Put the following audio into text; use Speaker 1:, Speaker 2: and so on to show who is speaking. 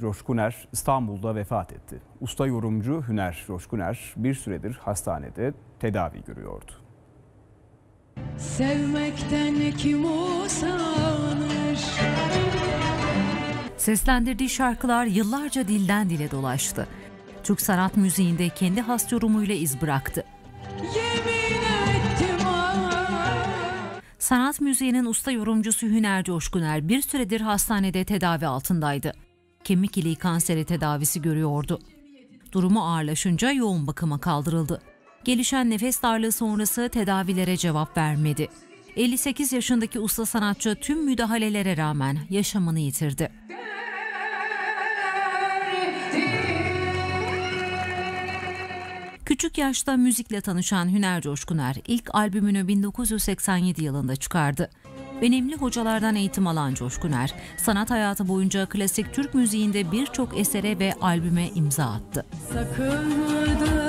Speaker 1: Coşkuner İstanbul'da vefat etti. Usta yorumcu Hüner Coşkuner bir süredir hastanede tedavi görüyordu.
Speaker 2: Sevmekten kim usanır
Speaker 3: Seslendirdiği şarkılar yıllarca dilden dile dolaştı. Türk sanat müziğinde kendi has yorumuyla iz bıraktı.
Speaker 2: Yemin ettim
Speaker 3: Sanat müziğinin usta yorumcusu Hüner Coşkuner bir süredir hastanede tedavi altındaydı. Kemik iliği kanseri tedavisi görüyordu. Durumu ağırlaşınca yoğun bakıma kaldırıldı. Gelişen nefes darlığı sonrası tedavilere cevap vermedi. 58 yaşındaki usta sanatçı tüm müdahalelere rağmen yaşamını yitirdi. Küçük yaşta müzikle tanışan Hüner Coşkuner ilk albümünü 1987 yılında çıkardı. Önemli hocalardan eğitim alan Coşkuner, sanat hayatı boyunca klasik Türk müziğinde birçok esere ve albüme imza attı.
Speaker 2: Sakındı